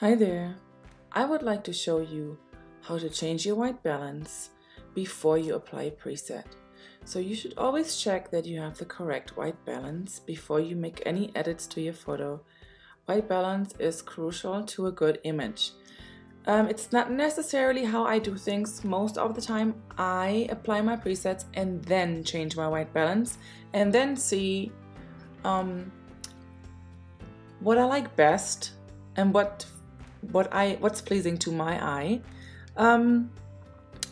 Hi there. I would like to show you how to change your white balance before you apply a preset. So you should always check that you have the correct white balance before you make any edits to your photo. White balance is crucial to a good image. Um, it's not necessarily how I do things. Most of the time I apply my presets and then change my white balance and then see um, what I like best and what what I what's pleasing to my eye. Um,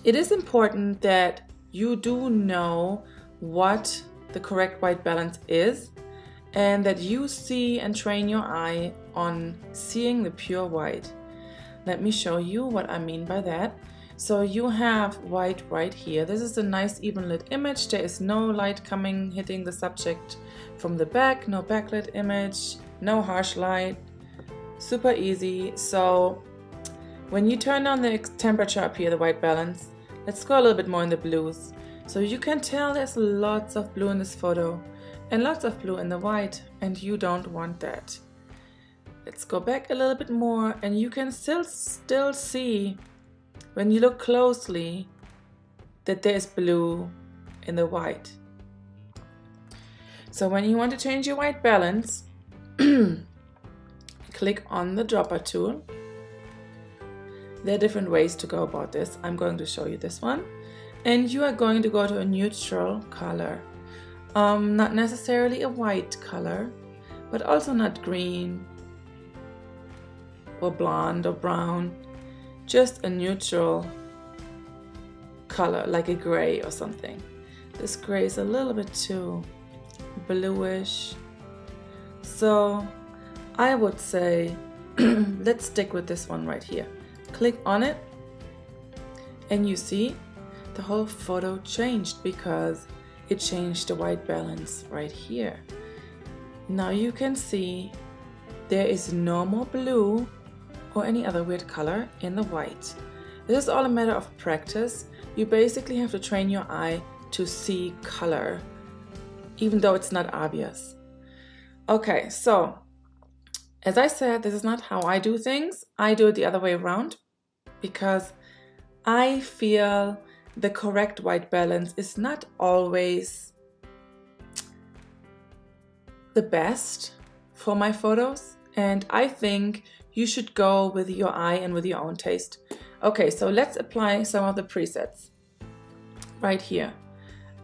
it is important that you do know what the correct white balance is and that you see and train your eye on seeing the pure white. Let me show you what I mean by that. So you have white right here. This is a nice even lit image. There is no light coming hitting the subject from the back, no backlit image, no harsh light, super easy. So when you turn on the temperature up here, the white balance, let's go a little bit more in the blues. So you can tell there's lots of blue in this photo and lots of blue in the white and you don't want that. Let's go back a little bit more and you can still still see when you look closely that there's blue in the white. So when you want to change your white balance, click on the dropper tool. There are different ways to go about this. I'm going to show you this one. And you are going to go to a neutral color. Um, not necessarily a white color, but also not green or blonde or brown. Just a neutral color, like a gray or something. This gray is a little bit too bluish. So I would say let's stick with this one right here. Click on it and you see the whole photo changed because it changed the white balance right here. Now you can see there is no more blue or any other weird color in the white. This is all a matter of practice. You basically have to train your eye to see color even though it's not obvious. Okay, so as I said, this is not how I do things. I do it the other way around because I feel the correct white balance is not always the best for my photos. And I think you should go with your eye and with your own taste. Okay, so let's apply some of the presets right here.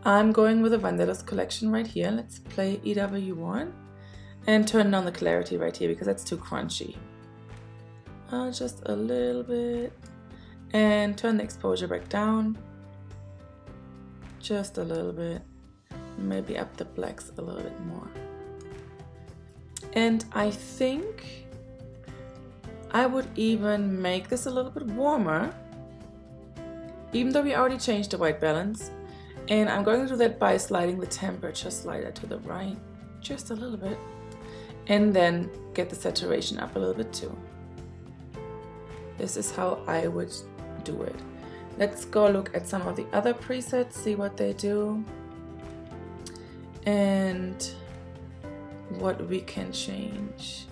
I'm going with the Vandellas collection right here. Let's play EW1 and turn down the clarity right here because that's too crunchy. Uh, just a little bit. And turn the exposure back down. Just a little bit. Maybe up the blacks a little bit more. And I think I would even make this a little bit warmer. Even though we already changed the white balance. And I'm going to do that by sliding the temperature slider to the right. Just a little bit and then get the saturation up a little bit too. This is how I would do it. Let's go look at some of the other presets, see what they do and what we can change.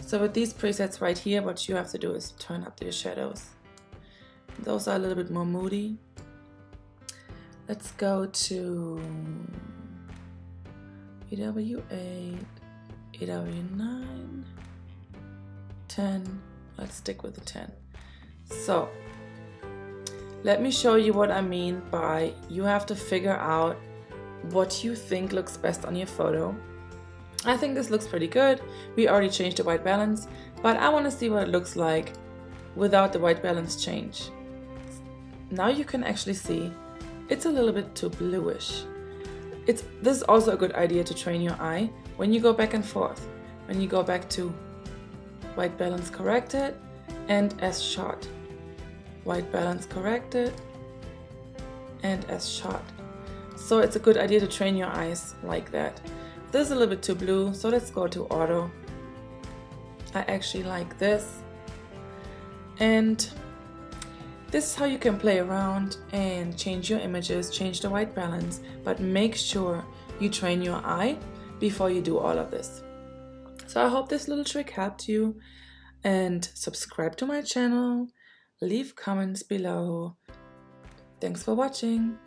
So with these presets right here, what you have to do is turn up your shadows. Those are a little bit more moody. Let's go to EW8 9 10 let's stick with the 10 so let me show you what I mean by you have to figure out what you think looks best on your photo. I think this looks pretty good. We already changed the white balance but I want to see what it looks like without the white balance change. Now you can actually see it's a little bit too bluish it's this is also a good idea to train your eye when you go back and forth, when you go back to white balance corrected and as shot, white balance corrected and as shot. So it's a good idea to train your eyes like that. This is a little bit too blue, so let's go to auto. I actually like this. And this is how you can play around and change your images, change the white balance, but make sure you train your eye before you do all of this. So I hope this little trick helped you. and subscribe to my channel, leave comments below. Thanks for watching.